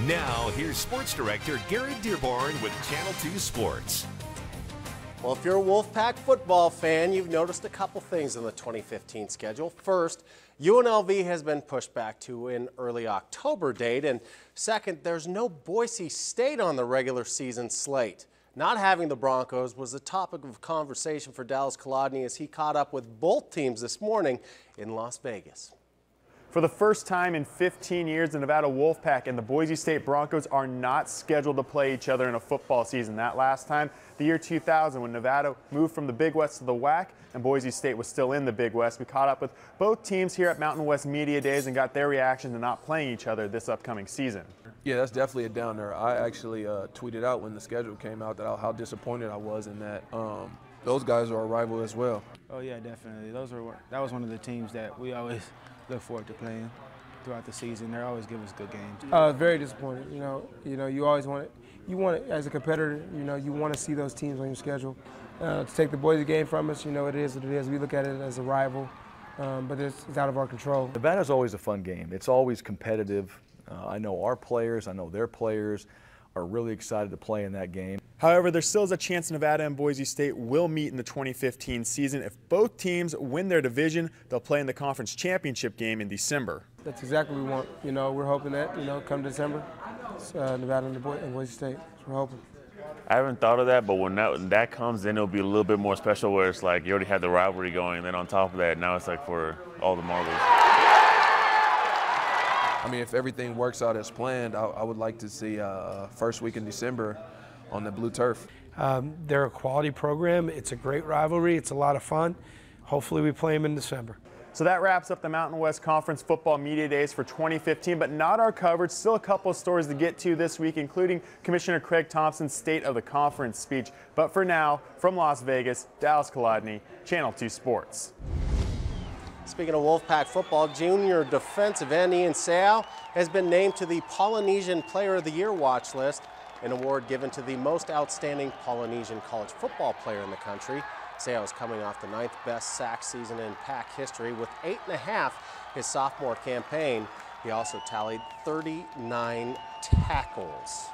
Now, here's Sports Director Garrett Dearborn with Channel 2 Sports. Well, if you're a Wolfpack football fan, you've noticed a couple things in the 2015 schedule. First, UNLV has been pushed back to an early October date. And second, there's no Boise State on the regular season slate. Not having the Broncos was a topic of conversation for Dallas Kolodny as he caught up with both teams this morning in Las Vegas. For the first time in 15 years, the Nevada Wolfpack and the Boise State Broncos are not scheduled to play each other in a football season. That last time, the year 2000, when Nevada moved from the Big West to the WAC and Boise State was still in the Big West. We caught up with both teams here at Mountain West Media Days and got their reaction to not playing each other this upcoming season. Yeah, that's definitely a downer. I actually uh, tweeted out when the schedule came out that I, how disappointed I was in that. Um, those guys are a rival as well. Oh yeah, definitely. Those were that was one of the teams that we always look forward to playing throughout the season. They always give us good games. Uh, very disappointed. You know, you know, you always want it. You want it as a competitor. You know, you want to see those teams on your schedule. Uh, to take the Boise game from us, you know, it is what it is. We look at it as a rival, um, but it's, it's, out of our control. Nevada's always a fun game. It's always competitive. Uh, I know our players. I know their players are really excited to play in that game. However, there still is a chance Nevada and Boise State will meet in the 2015 season. If both teams win their division, they'll play in the conference championship game in December. That's exactly what we want. You know, we're hoping that, you know, come December, uh, Nevada and, Bo and Boise State. we're hoping. I haven't thought of that, but when that, when that comes, then it'll be a little bit more special where it's like you already had the rivalry going, and then on top of that, now it's like for all the marbles. I mean, if everything works out as planned, I, I would like to see uh, first week in December on the blue turf. Um, they're a quality program. It's a great rivalry. It's a lot of fun. Hopefully, we play them in December. So that wraps up the Mountain West Conference Football Media Days for 2015, but not our coverage. Still a couple of stories to get to this week, including Commissioner Craig Thompson's State of the Conference speech. But for now, from Las Vegas, Dallas Kolodny, Channel 2 Sports. Speaking of Wolfpack football, junior defensive end Ian Seau has been named to the Polynesian Player of the Year watch list, an award given to the most outstanding Polynesian college football player in the country. Seau is coming off the ninth best sack season in Pack history with eight and a half his sophomore campaign. He also tallied 39 tackles.